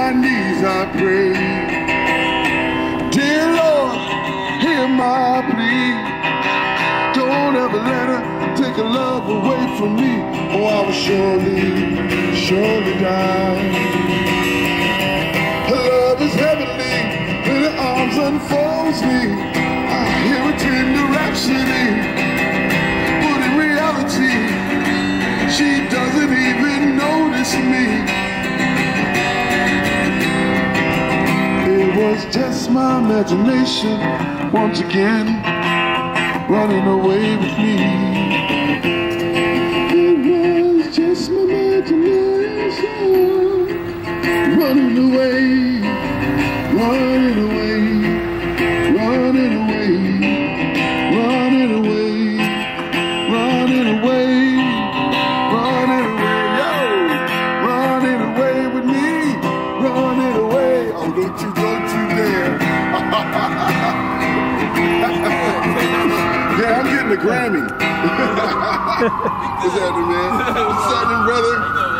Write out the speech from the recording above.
my knees I pray. Dear Lord, hear my plea. Don't ever let her take a love away from me, or I will surely, surely die. Her love is heavenly, when her arms unfolds me. I hear a tender rhapsody, just my imagination once again running away with me. It was just my imagination running away, running away, yeah, I'm getting a Grammy. What's happening, man? What's happening, brother?